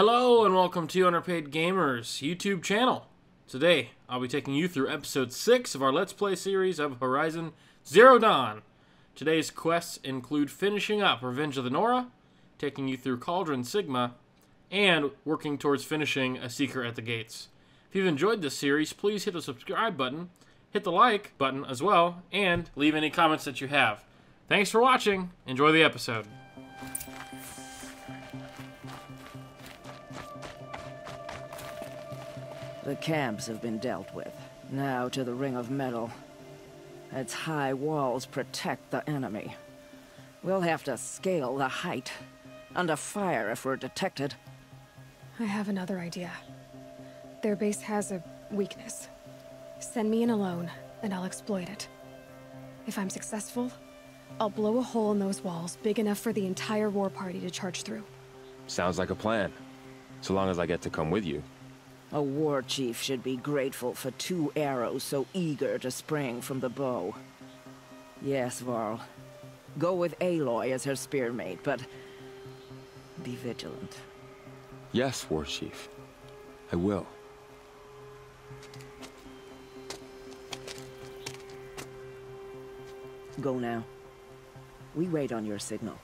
Hello and welcome to Underpaid Gamers YouTube channel. Today, I'll be taking you through episode 6 of our Let's Play series of Horizon Zero Dawn. Today's quests include finishing up Revenge of the Nora, taking you through Cauldron Sigma, and working towards finishing A Seeker at the Gates. If you've enjoyed this series, please hit the subscribe button, hit the like button as well, and leave any comments that you have. Thanks for watching. Enjoy the episode. The camps have been dealt with. Now to the Ring of Metal. Its high walls protect the enemy. We'll have to scale the height. Under fire if we're detected. I have another idea. Their base has a weakness. Send me in alone, and I'll exploit it. If I'm successful, I'll blow a hole in those walls big enough for the entire war party to charge through. Sounds like a plan. So long as I get to come with you. A war chief should be grateful for two arrows so eager to spring from the bow. Yes, Varl. Go with Aloy as her spearmate, but be vigilant. Yes, War Chief. I will. Go now. We wait on your signal.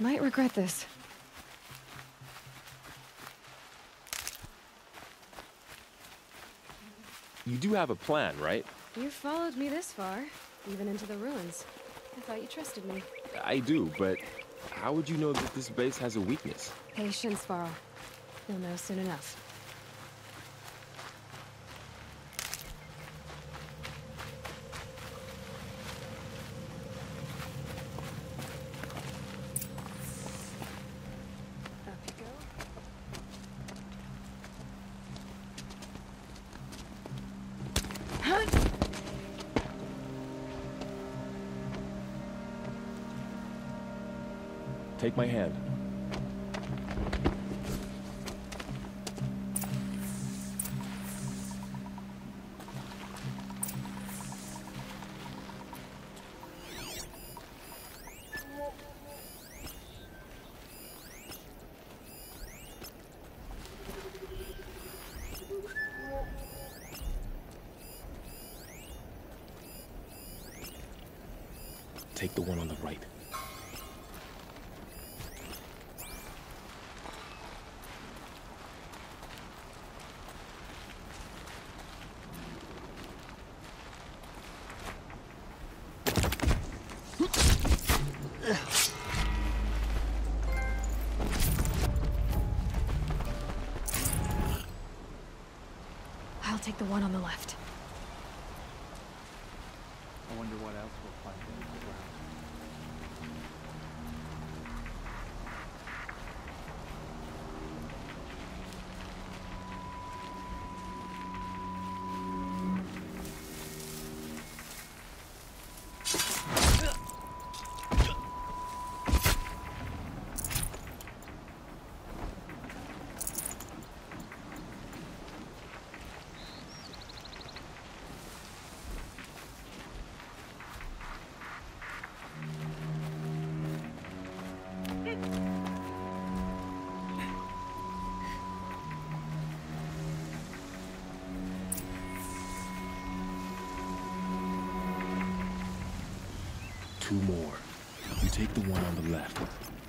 Might regret this. You do have a plan, right? You followed me this far, even into the ruins. I thought you trusted me. I do, but how would you know that this base has a weakness? Patience, Varl. You'll know soon enough. My hand. The one on the left. Take the one on the left.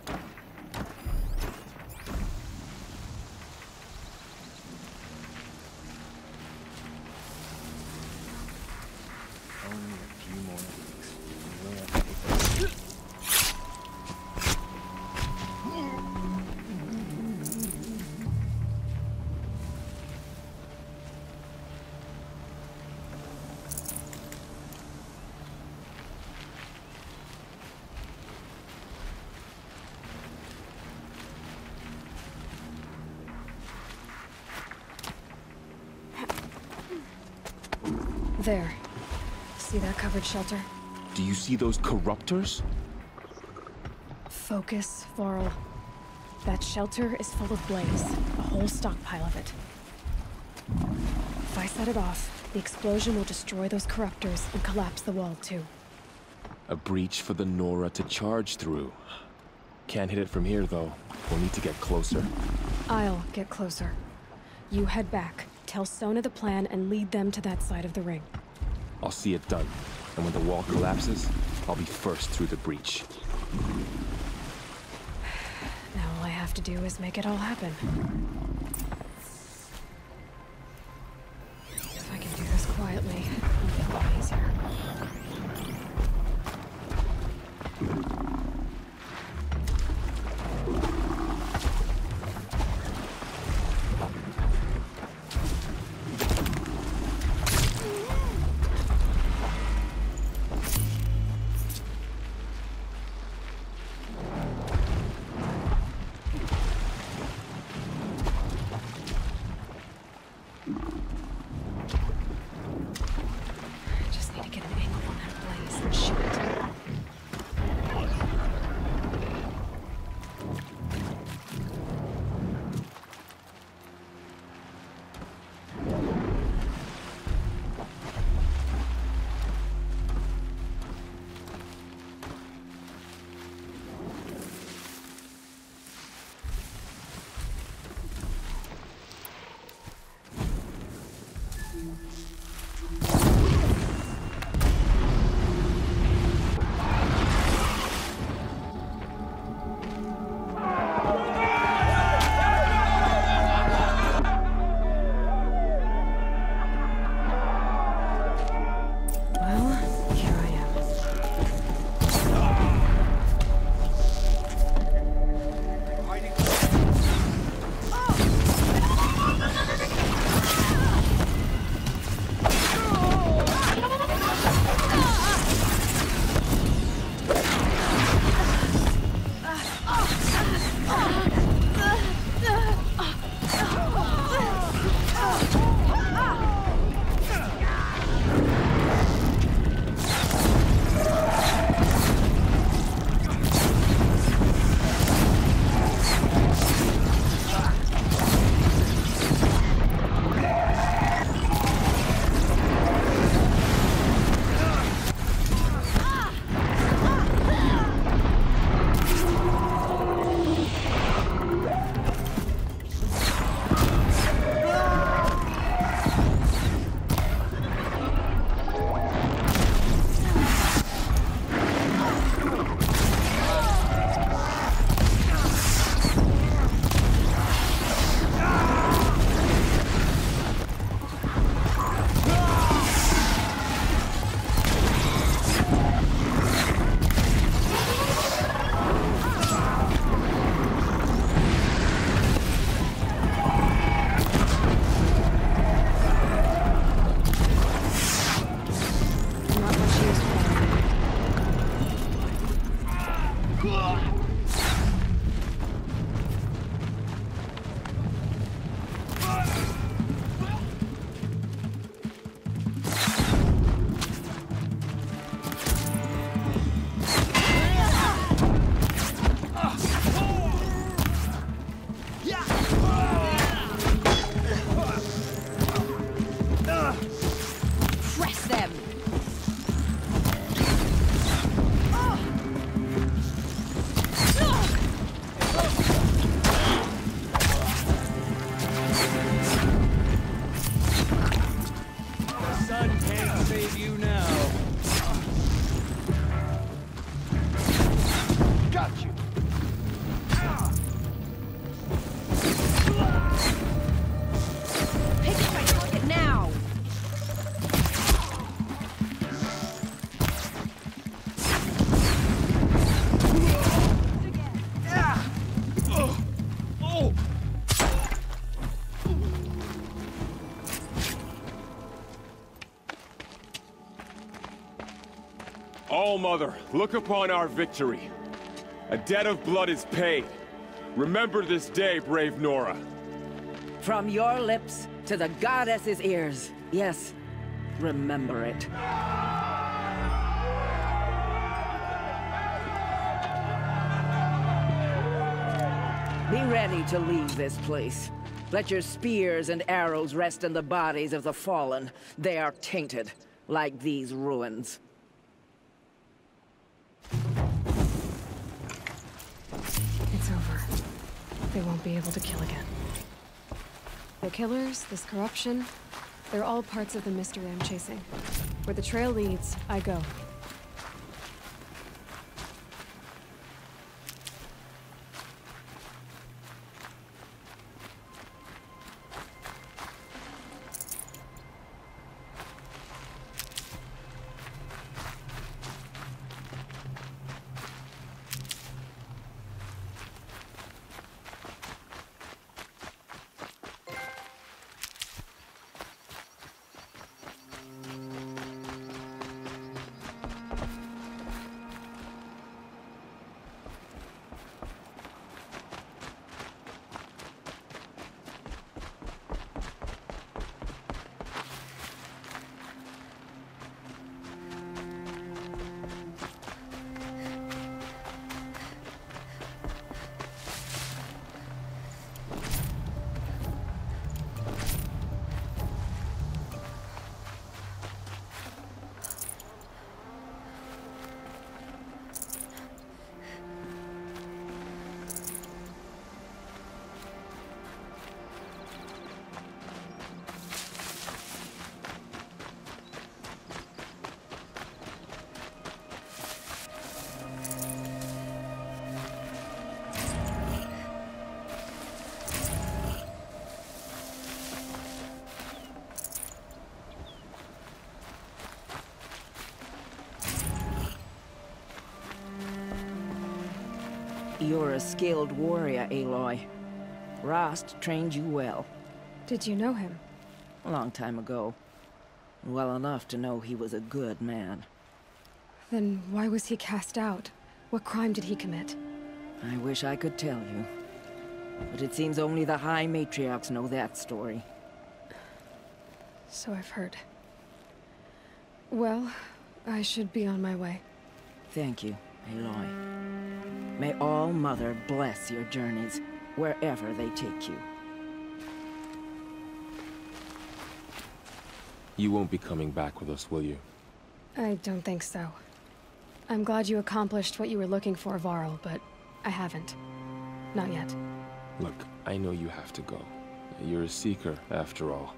There. See that covered shelter? Do you see those corruptors? Focus, Varl. That shelter is full of blaze, a whole stockpile of it. If I set it off, the explosion will destroy those corruptors and collapse the wall too. A breach for the Nora to charge through. Can't hit it from here, though. We'll need to get closer. I'll get closer. You head back, tell Sona the plan, and lead them to that side of the ring. I'll see it done. And when the wall collapses, I'll be first through the breach. Now all I have to do is make it all happen. Mother, look upon our victory. A debt of blood is paid. Remember this day, brave Nora. From your lips to the goddess's ears. Yes, remember it. Be ready to leave this place. Let your spears and arrows rest in the bodies of the fallen. They are tainted, like these ruins. They won't be able to kill again. The killers, this corruption, they're all parts of the mystery I'm chasing. Where the trail leads, I go. You're a skilled warrior, Aloy. Rost trained you well. Did you know him? A long time ago. Well enough to know he was a good man. Then why was he cast out? What crime did he commit? I wish I could tell you. But it seems only the High Matriarchs know that story. So I've heard. Well, I should be on my way. Thank you, Aloy. May All Mother bless your journeys, wherever they take you. You won't be coming back with us, will you? I don't think so. I'm glad you accomplished what you were looking for, Varl, but I haven't. Not yet. Look, I know you have to go. You're a seeker, after all.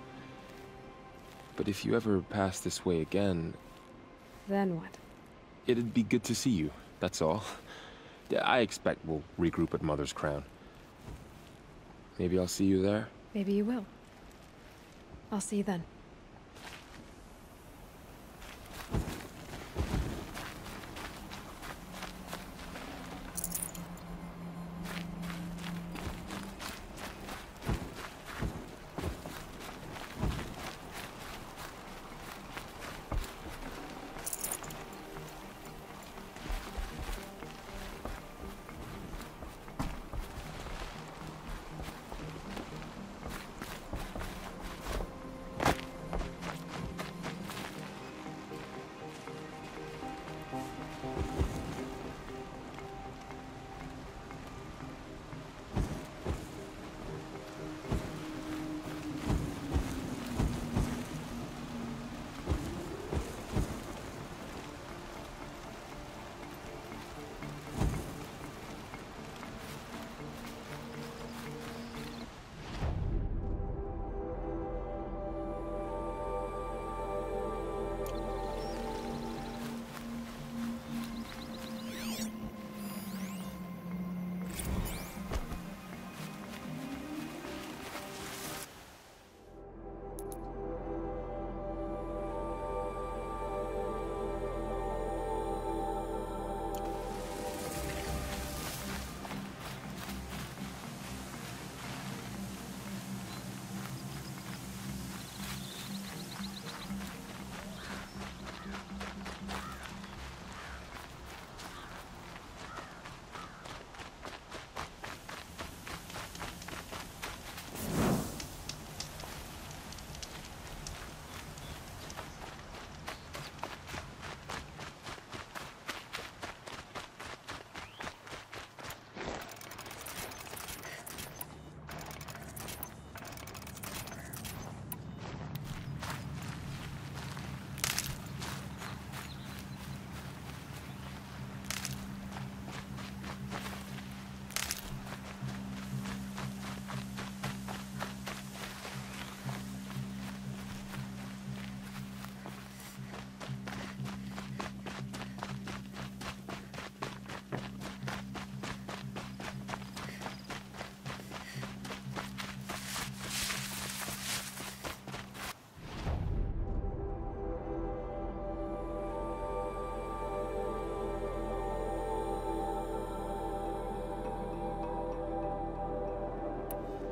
But if you ever pass this way again, Then what? it'd be good to see you, that's all. I expect we'll regroup at Mother's Crown. Maybe I'll see you there? Maybe you will. I'll see you then.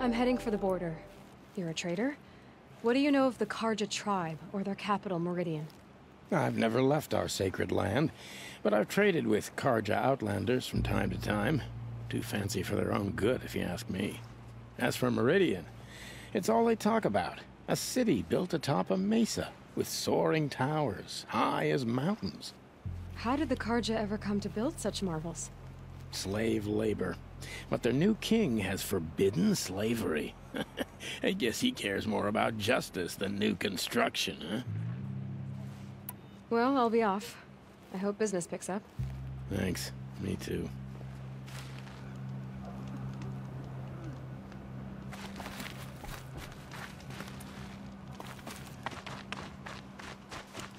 I'm heading for the border. You're a trader? What do you know of the Carja tribe, or their capital, Meridian? I've never left our sacred land, but I've traded with Carja outlanders from time to time. Too fancy for their own good, if you ask me. As for Meridian, it's all they talk about. A city built atop a mesa, with soaring towers, high as mountains. How did the Carja ever come to build such marvels? Slave labor. But their new king has forbidden slavery. I guess he cares more about justice than new construction, huh? Well, I'll be off. I hope business picks up. Thanks. Me too.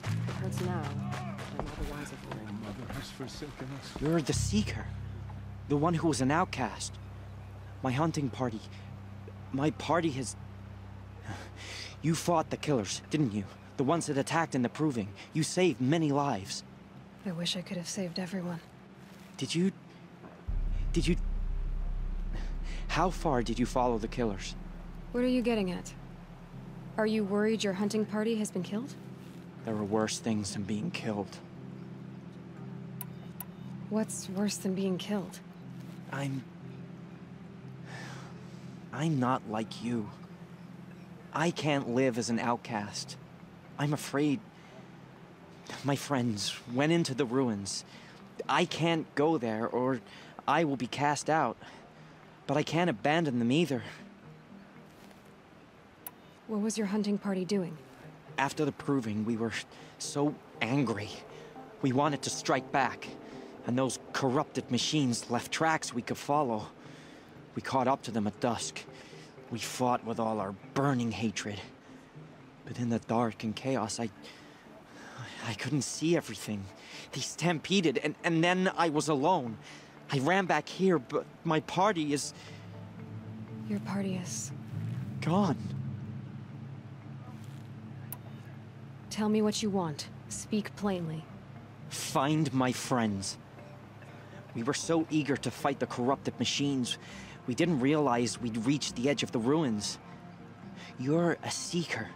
It hurts now, but otherwise it will. Mother has forsaken us. You're the Seeker. The one who was an outcast. My hunting party. My party has... You fought the killers, didn't you? The ones that attacked in the Proving. You saved many lives. I wish I could have saved everyone. Did you... Did you... How far did you follow the killers? What are you getting at? Are you worried your hunting party has been killed? There are worse things than being killed. What's worse than being killed? I'm... I'm not like you. I can't live as an outcast. I'm afraid... My friends went into the ruins. I can't go there, or I will be cast out. But I can't abandon them either. What was your hunting party doing? After the proving, we were so angry. We wanted to strike back. And those corrupted machines left tracks we could follow. We caught up to them at dusk. We fought with all our burning hatred. But in the dark and chaos, I... I couldn't see everything. They stampeded, and, and then I was alone. I ran back here, but my party is Your party is... gone. Tell me what you want. Speak plainly. Find my friends. We were so eager to fight the corrupted machines, we didn't realize we'd reached the edge of the ruins. You're a seeker.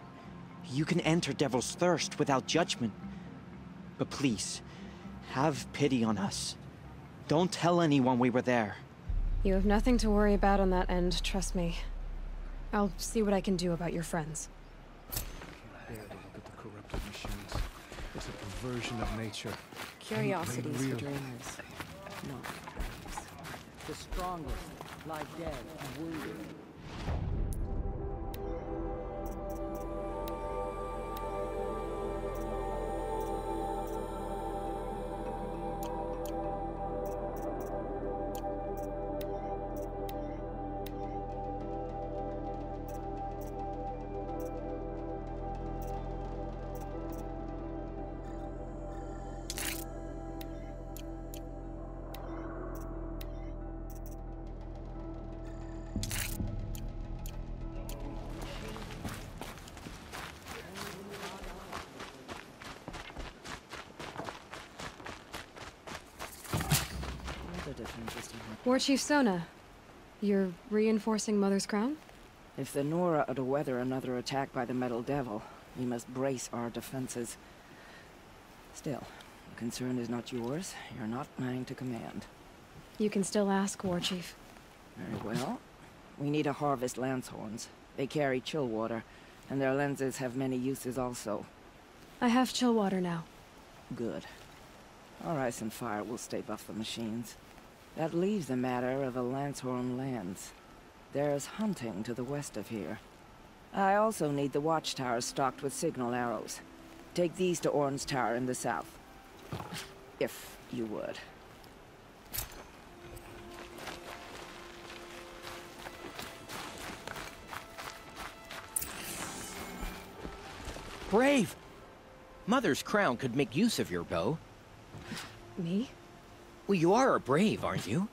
You can enter Devil's Thirst without judgment. But please, have pity on us. Don't tell anyone we were there. You have nothing to worry about on that end, trust me. I'll see what I can do about your friends. Bear to look at the corrupted machines. It's a perversion of nature. Curiosities for dreamers, The strongest lie dead and wounded. War Chief Sona, you're reinforcing Mother's Crown? If the Nora are to weather another attack by the Metal Devil, we must brace our defenses. Still, the concern is not yours. You're not mine to command. You can still ask, War Chief. Very well. We need to harvest lance horns. They carry chill water, and their lenses have many uses also. I have chill water now. Good. Our ice and fire will stay off the machines. That leaves the matter of the Lancehorn lands. There's hunting to the west of here. I also need the watchtowers stocked with signal arrows. Take these to Orn's Tower in the south. If you would. Brave! Mother's crown could make use of your bow. Me? Well, you are a brave, aren't you?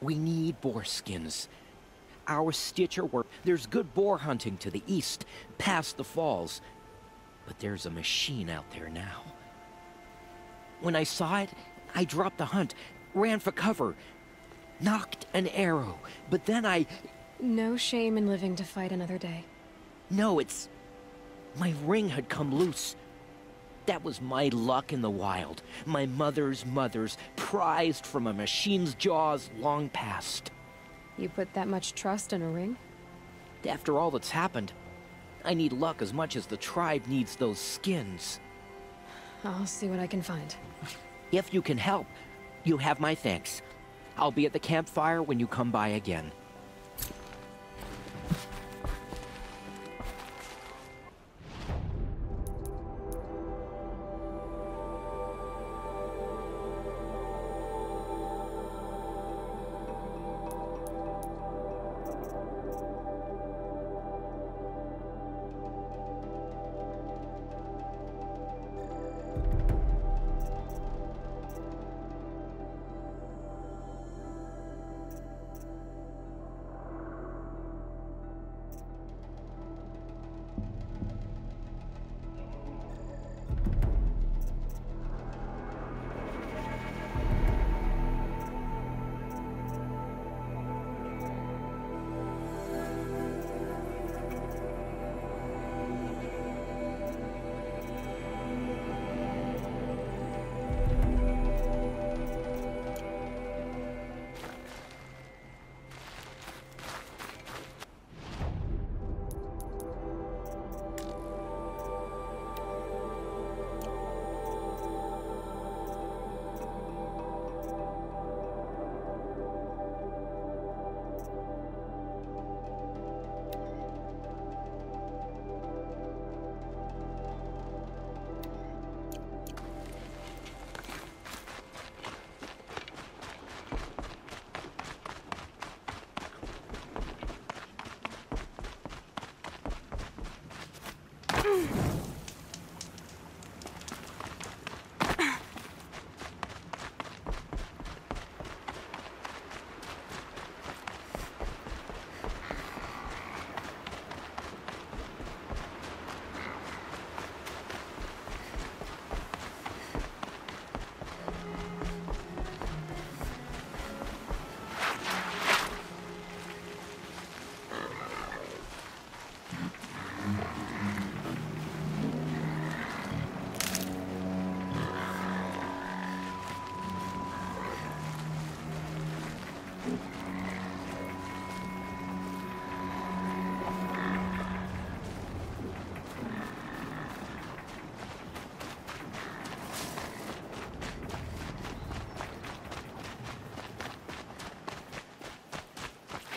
We need boar skins. Our Stitcher work. There's good boar hunting to the east, past the falls. But there's a machine out there now. When I saw it, I dropped the hunt, ran for cover, nocked an arrow, but then I... No shame in living to fight another day. No, it's... My ring had come loose. That was my luck in the wild. My mother's mother's, prized from a machine's jaws long past. You put that much trust in a ring? After all that's happened, I need luck as much as the tribe needs those skins. I'll see what I can find. If you can help, you have my thanks. I'll be at the campfire when you come by again. Woo!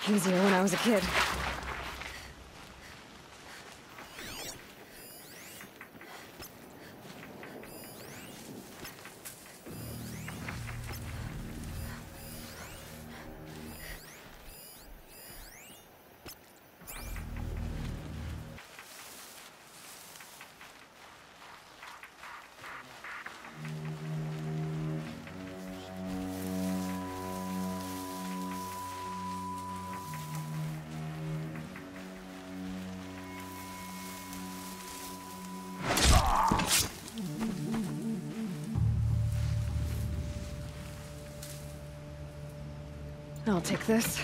Easier when I was a kid. Take this.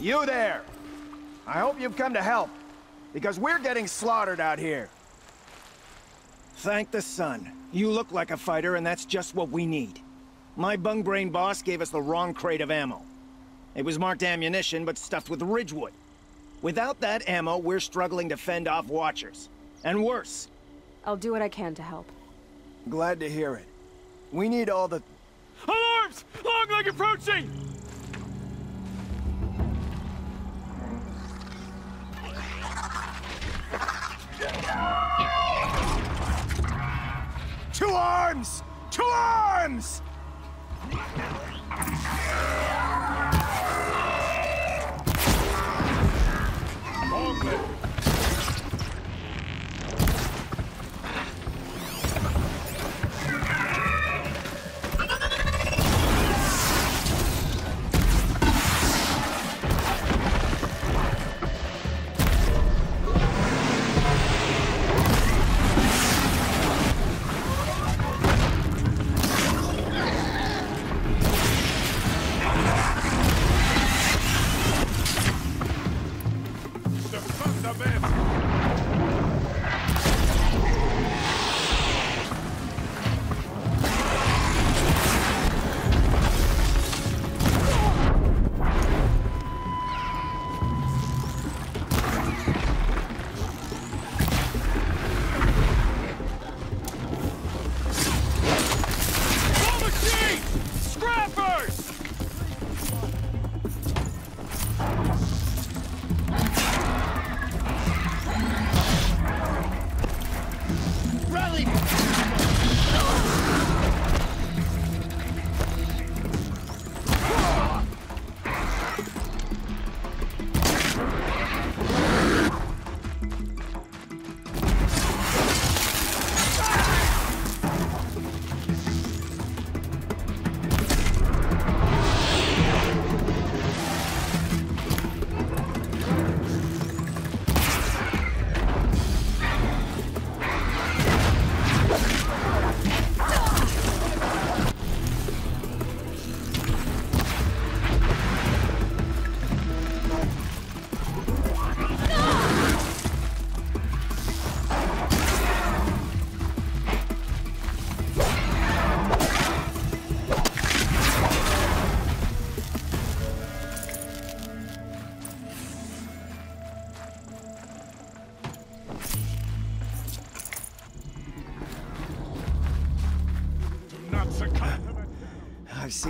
You there! I hope you've come to help, because we're getting slaughtered out here. Thank the sun. You look like a fighter, and that's just what we need. My bung brain boss gave us the wrong crate of ammo. It was marked ammunition, but stuffed with Ridgewood. Without that ammo, we're struggling to fend off Watchers. And worse. I'll do what I can to help. Glad to hear it. We need all the... Alarms! Longleg approaching! To arms! To arms!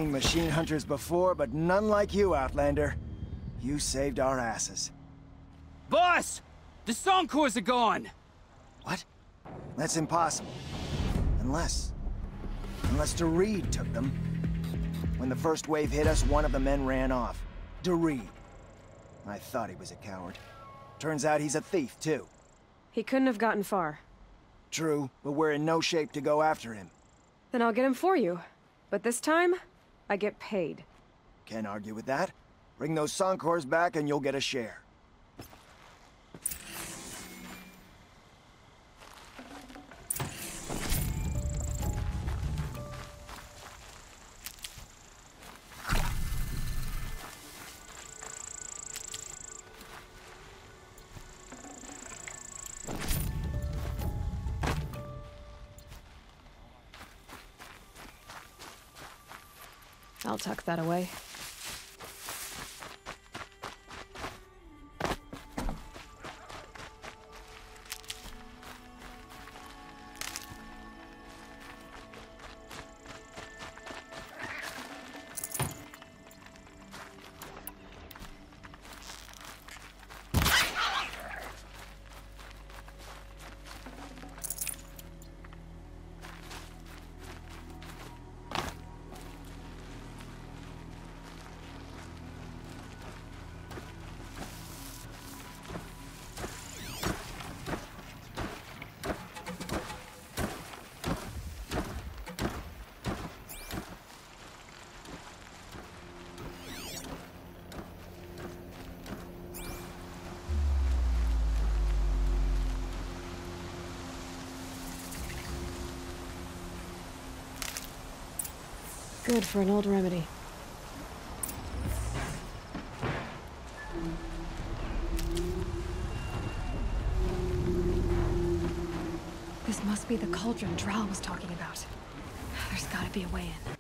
Seen machine hunters before, but none like you, Outlander. You saved our asses. Boss! The Soncors are gone! What? That's impossible. Unless... Unless DeReed took them. When the first wave hit us, one of the men ran off. DeReed. I thought he was a coward. Turns out he's a thief, too. He couldn't have gotten far. True, but we're in no shape to go after him. Then I'll get him for you. But this time, I get paid. Can't argue with that. Bring those Soncors back and you'll get a share. That away. Good for an old remedy. This must be the cauldron Drow was talking about. There's gotta be a way in.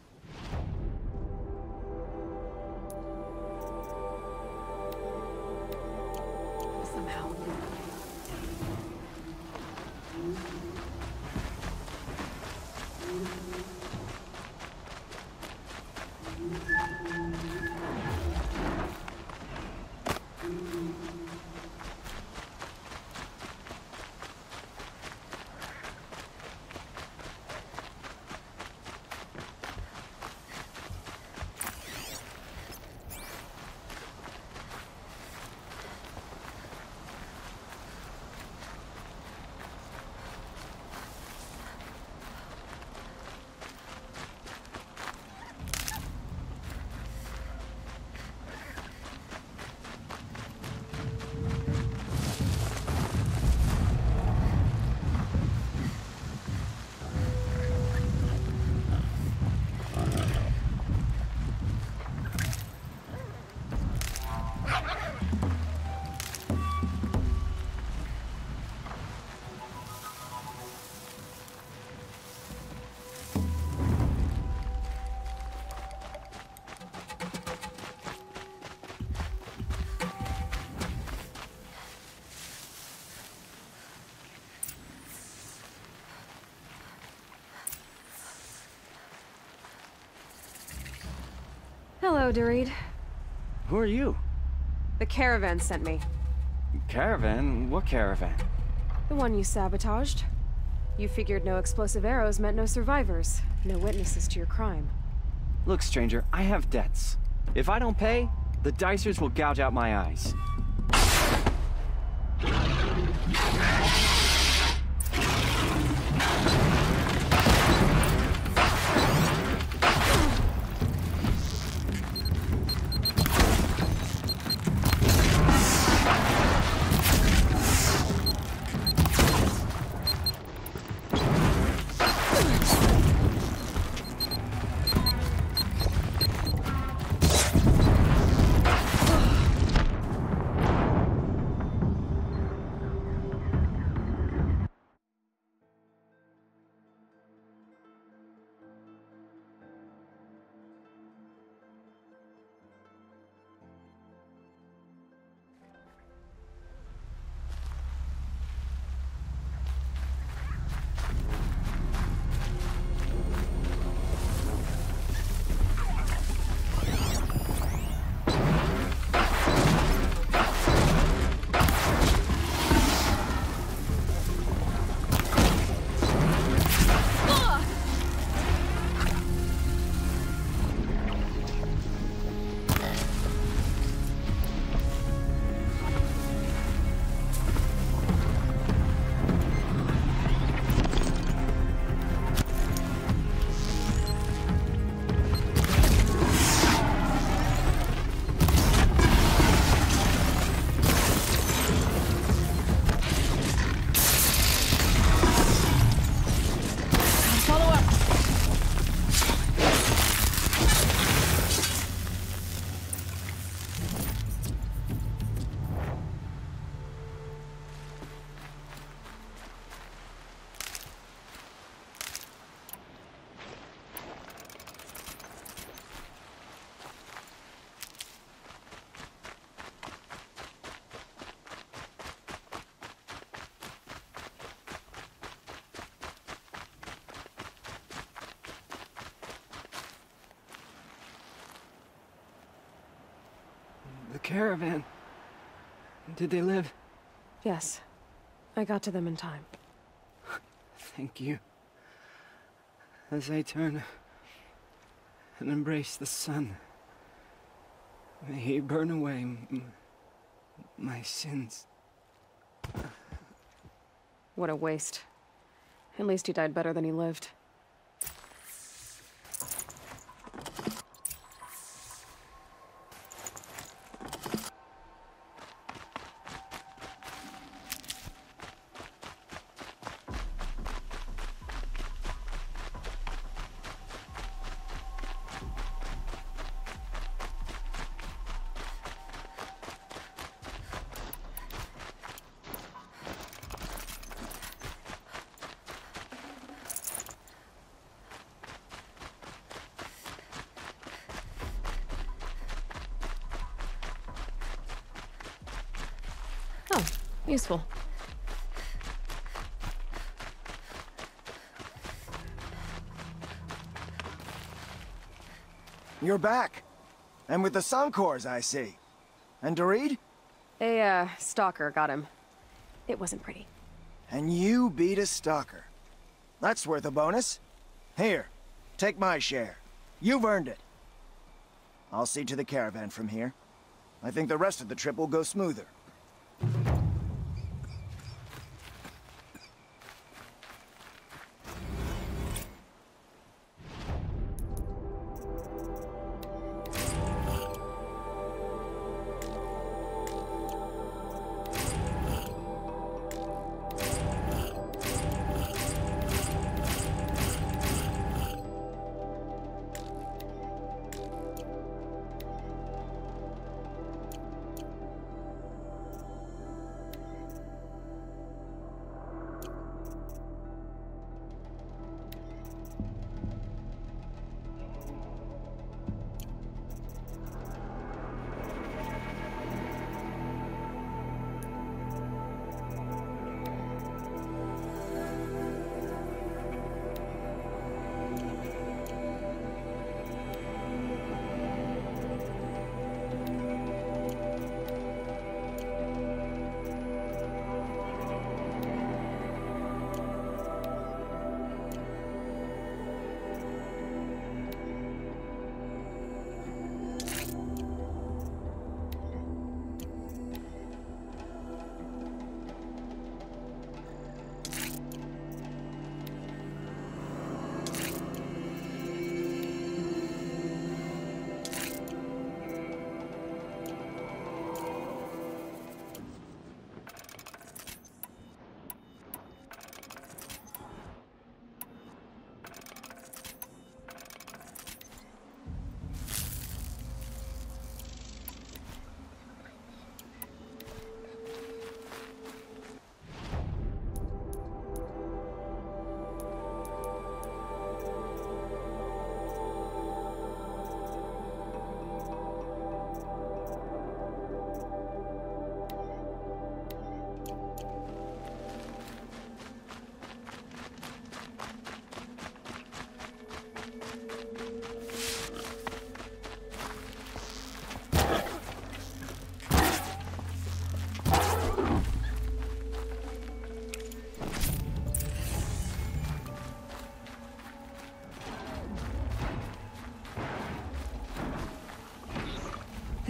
Hello, Doreed. Who are you? The caravan sent me. Caravan? What caravan? The one you sabotaged. You figured no explosive arrows meant no survivors, no witnesses to your crime. Look, stranger, I have debts. If I don't pay, the Dicers will gouge out my eyes. Caravan. Did they live? Yes. I got to them in time. Thank you. As I turn and embrace the sun, may he burn away m- my sins. What a waste. At least he died better than he lived. Useful. You're back. And with the Suncors, I see. And Dorid? A, uh, stalker got him. It wasn't pretty. And you beat a stalker. That's worth a bonus. Here, take my share. You've earned it. I'll see to the caravan from here. I think the rest of the trip will go smoother.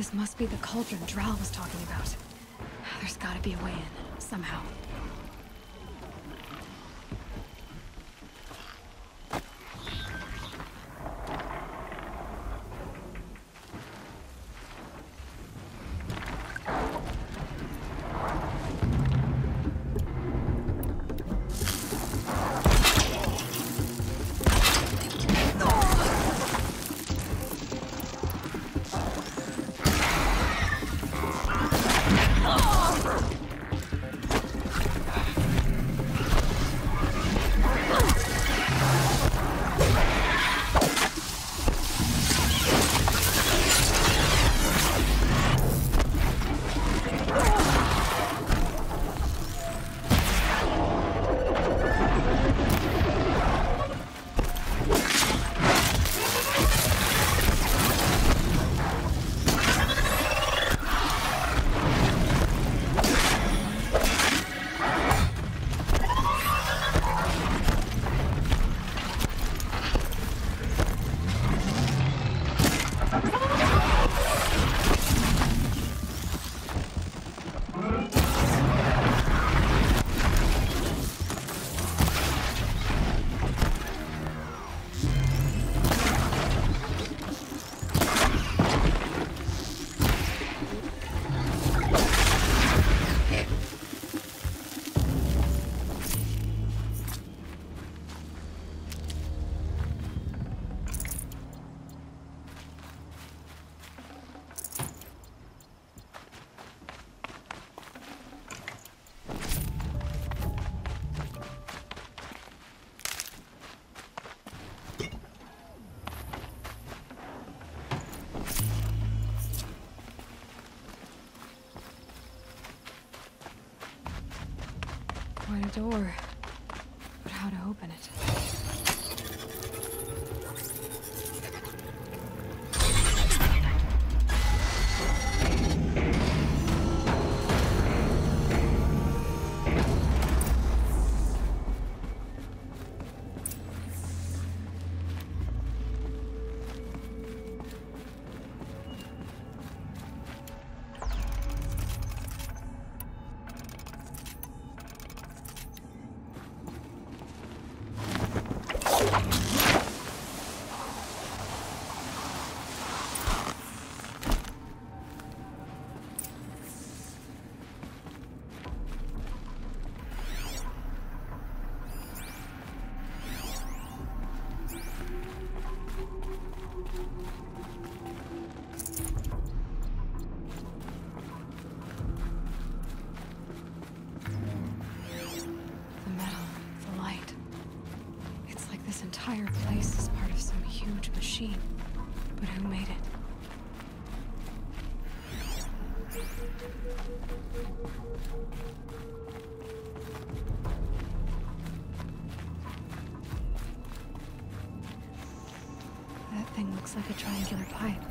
This must be the cauldron Drow was talking about. There's gotta be a way in, somehow. Door, machine. But who made it? That thing looks like a triangular pipe.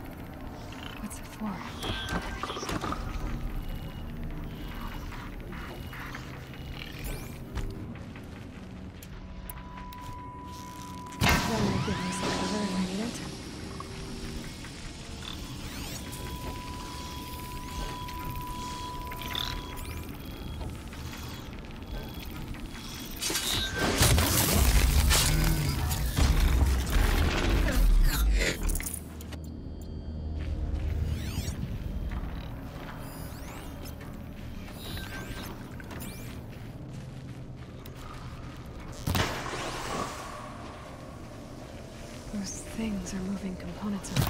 Things are moving components around.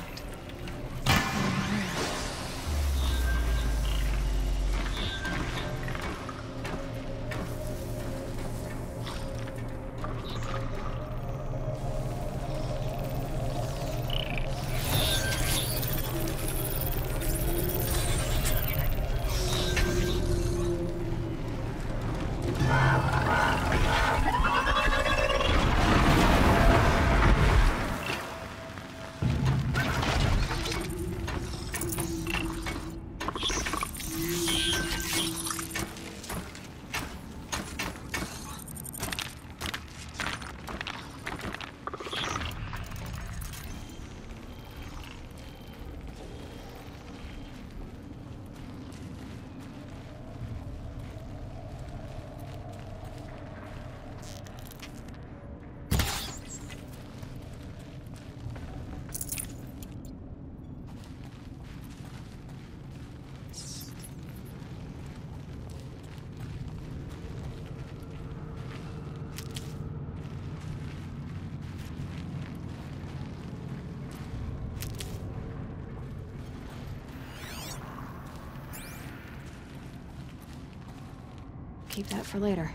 Keep that for later.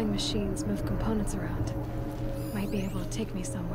flying machines move components around. Might be able to take me somewhere.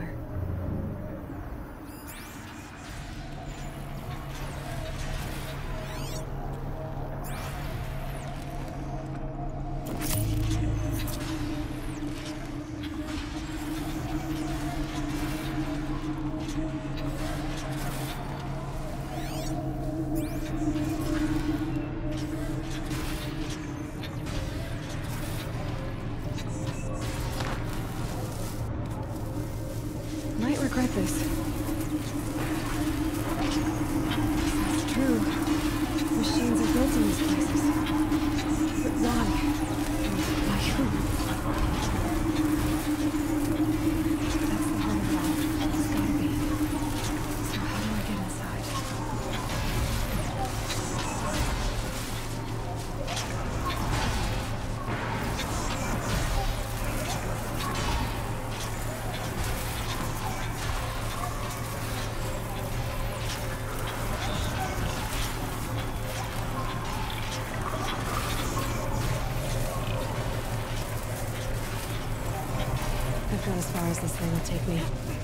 as far as this thing will take me.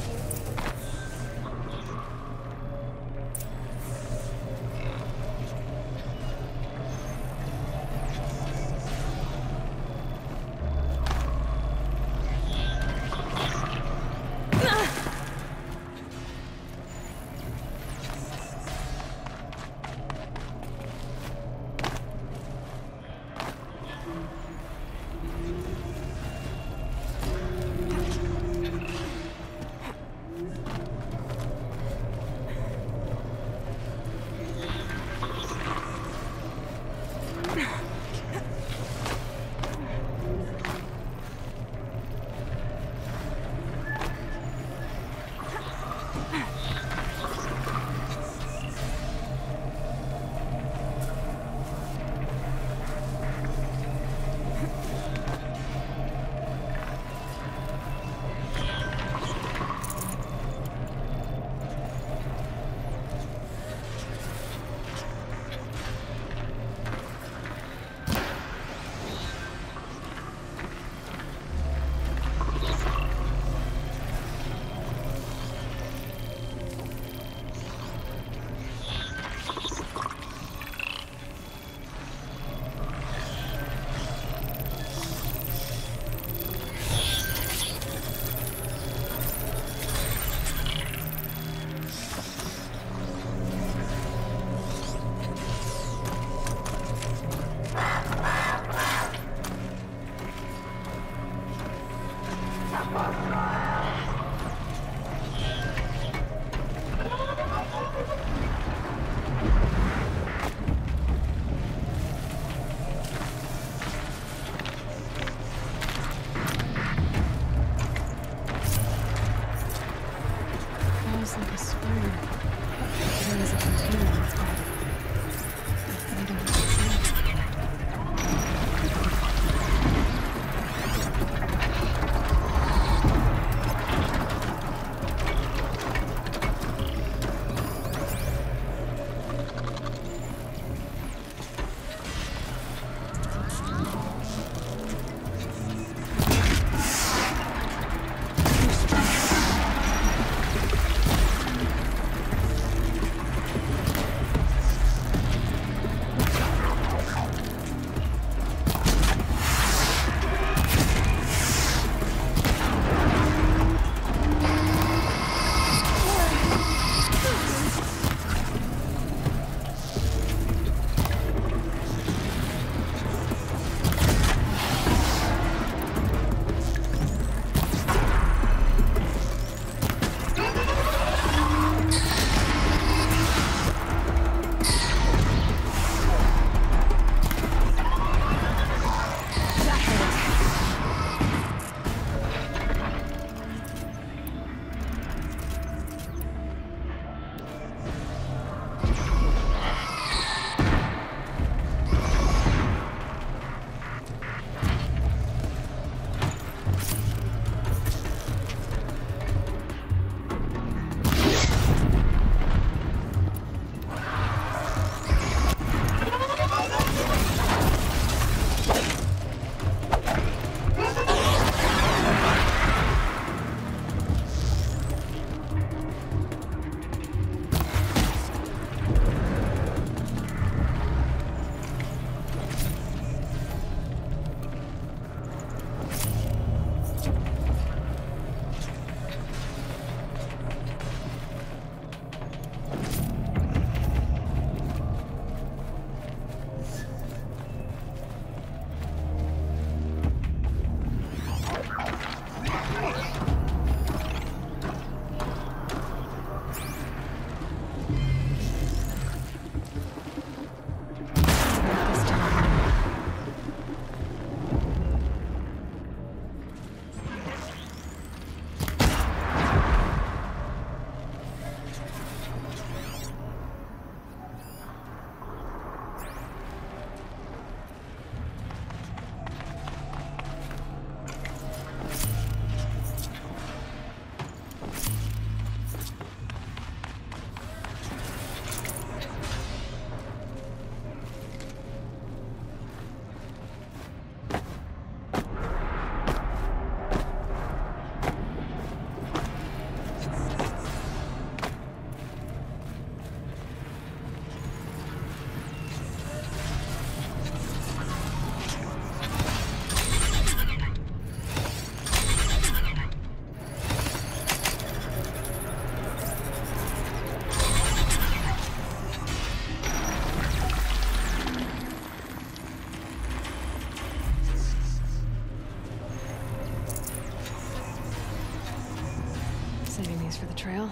For the trail.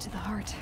To the heart.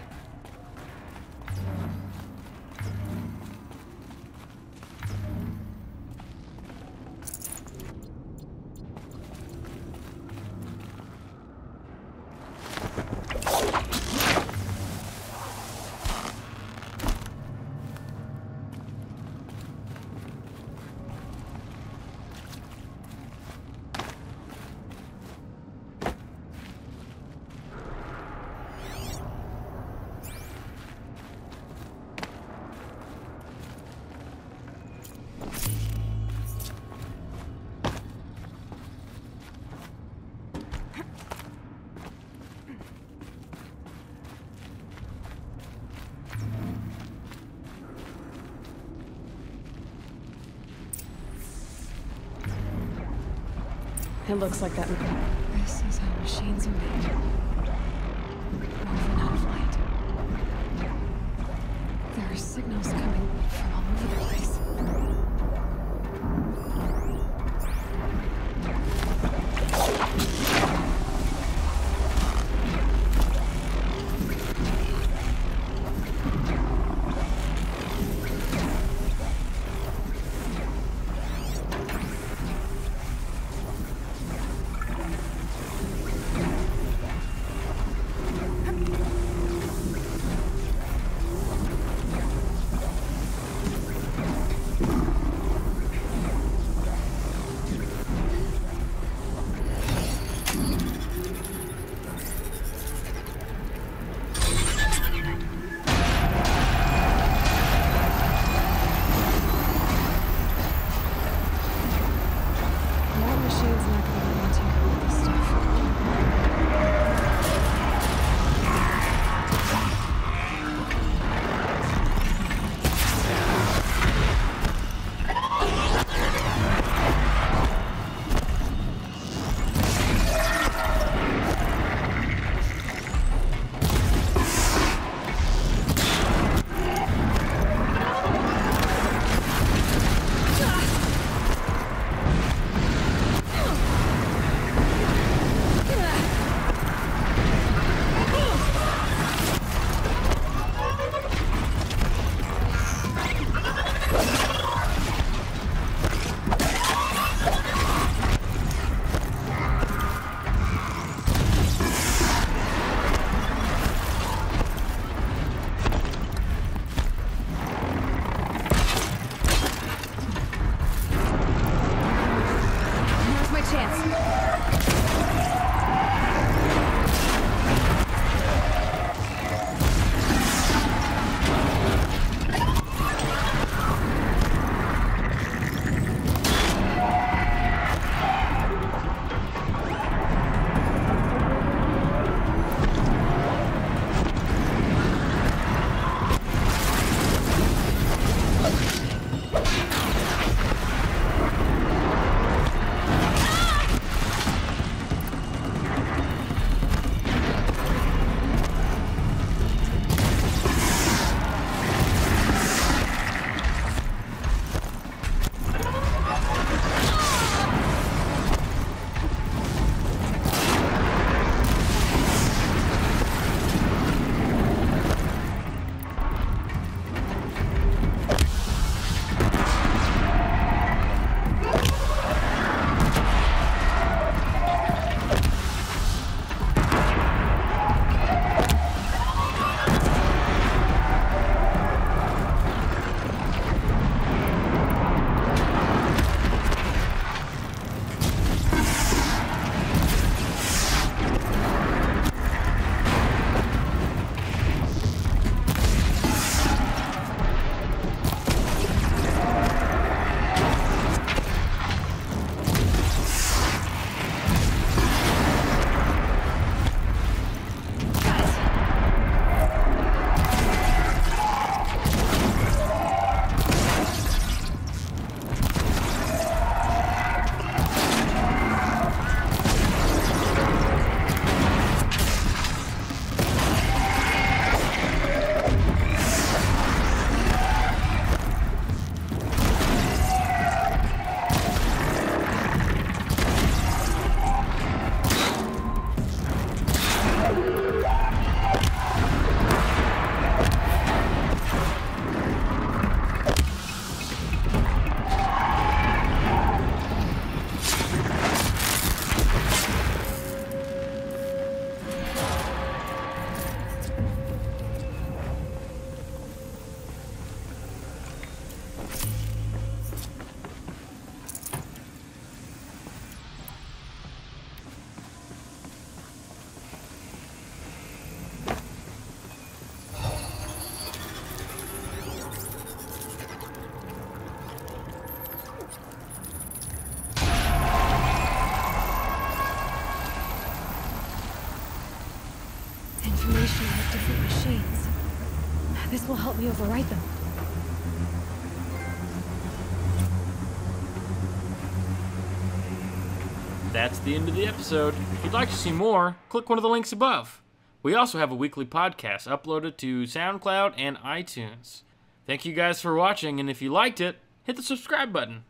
It looks like that. This is how machines are made. Will overwrite them. That's the end of the episode. If you'd like to see more, click one of the links above. We also have a weekly podcast uploaded to SoundCloud and iTunes. Thank you guys for watching, and if you liked it, hit the subscribe button.